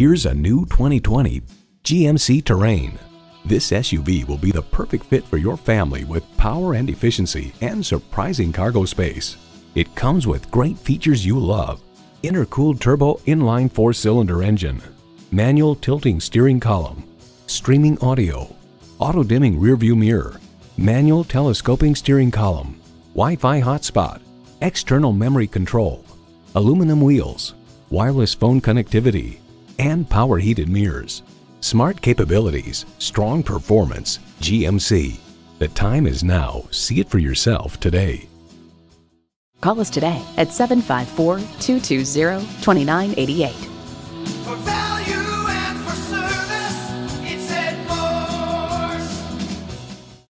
Here's a new 2020 GMC Terrain. This SUV will be the perfect fit for your family with power and efficiency and surprising cargo space. It comes with great features you love. Intercooled turbo inline four-cylinder engine, manual tilting steering column, streaming audio, auto-dimming rearview mirror, manual telescoping steering column, Wi-Fi hotspot, external memory control, aluminum wheels, wireless phone connectivity, and power heated mirrors. Smart capabilities, strong performance, GMC. The time is now. See it for yourself today. Call us today at 754 220 2988